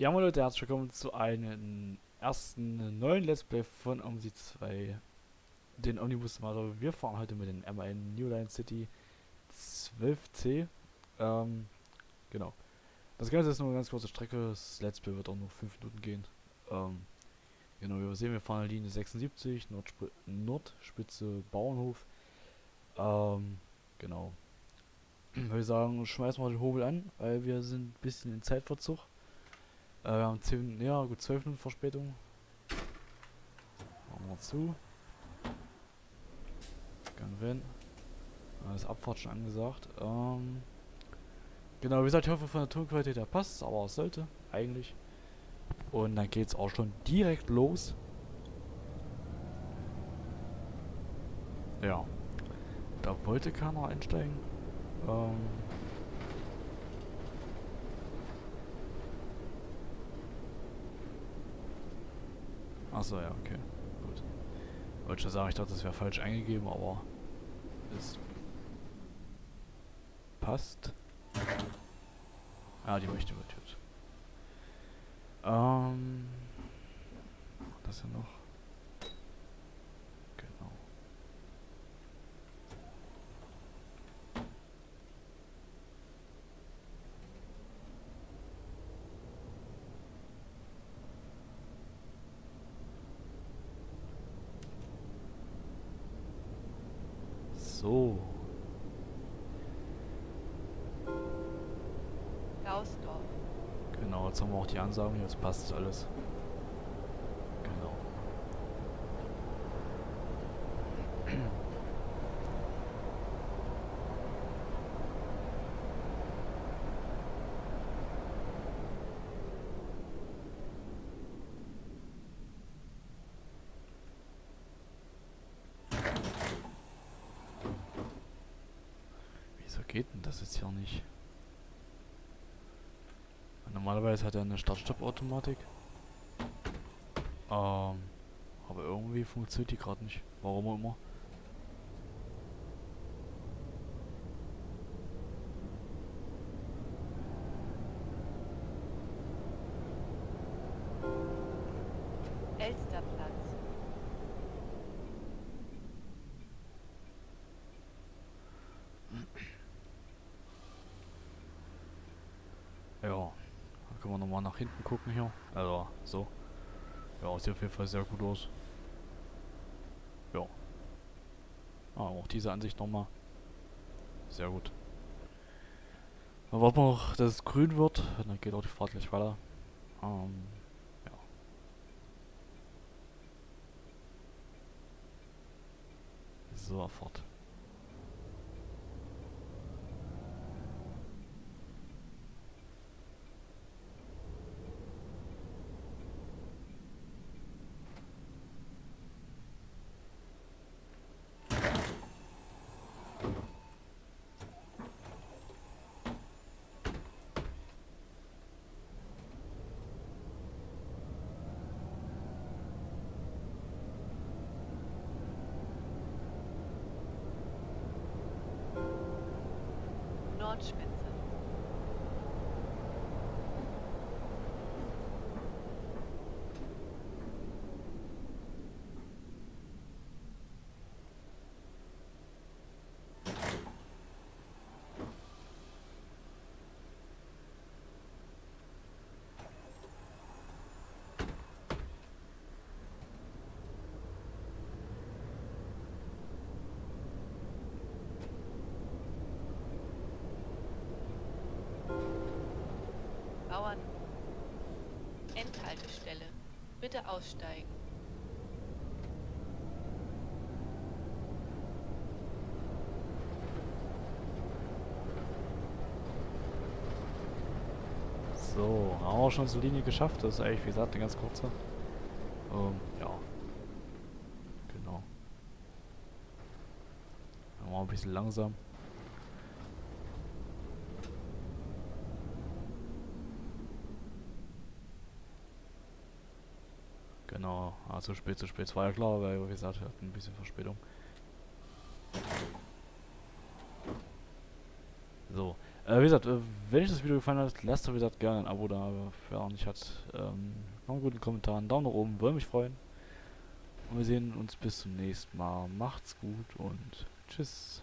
Ja, moin Leute, herzlich willkommen zu einem ersten neuen Let's Play von OMSI 2, den Omnibus Model. Wir fahren heute mit dem MAN New Line City 12C. Ähm, genau. Das Ganze ist nur eine ganz kurze Strecke, das Let's Play wird auch nur 5 Minuten gehen. Ähm, genau, wir sehen, wir fahren Linie 76, Nordsp Nordspitze Bauernhof. Ähm, genau. Würde ich sagen, schmeißen wir den Hobel an, weil wir sind ein bisschen in Zeitverzug. Äh, wir haben 10, ja gut 12 Minuten Verspätung. Machen wir zu. Gang wenn. Das Abfahrt schon angesagt. Ähm, genau, wie gesagt, ich hoffe von der Tonqualität her passt, aber es sollte eigentlich. Und dann geht's auch schon direkt los. Ja. Da wollte keiner einsteigen. Ähm, Achso, ja, okay. Gut. Wollte schon sagen, ich dachte, das wäre falsch eingegeben, aber es passt. Ah, die möchte übertürt. Ähm. Das ja noch. Genau. So. Genau, jetzt haben wir auch die Ansagen, jetzt passt alles. Genau. Wieso geht denn das jetzt hier nicht? Normalerweise hat er eine Start-Stopp-Automatik. Ähm, aber irgendwie funktioniert die gerade nicht. Warum auch immer. Können wir nochmal nach hinten gucken hier. Also, so. Ja, sieht auf jeden Fall sehr gut aus. Ja. Ah, auch diese Ansicht nochmal. Sehr gut. Dann warten wir noch, dass es grün wird. Dann geht auch die Fahrt gleich weiter. Ähm, ja. Sofort. Nordspitze. enlargement Endhaltestelle. Bitte aussteigen. So, haben wir schon zur Linie geschafft. Das ist eigentlich, wie gesagt, eine ganz kurze. Ähm, ja. Genau. Dann mal ein bisschen langsam. Genau, also spät zu spät. Es war ja klar, weil, wie gesagt, wir hatten ein bisschen Verspätung. So, Äh, wie gesagt, äh, wenn euch das Video gefallen hat, lasst doch wie gesagt gerne ein Abo da. Wer auch nicht hat, ähm, noch einen guten Kommentar, einen Daumen nach oben, würde mich freuen. Und wir sehen uns bis zum nächsten Mal. Macht's gut und tschüss.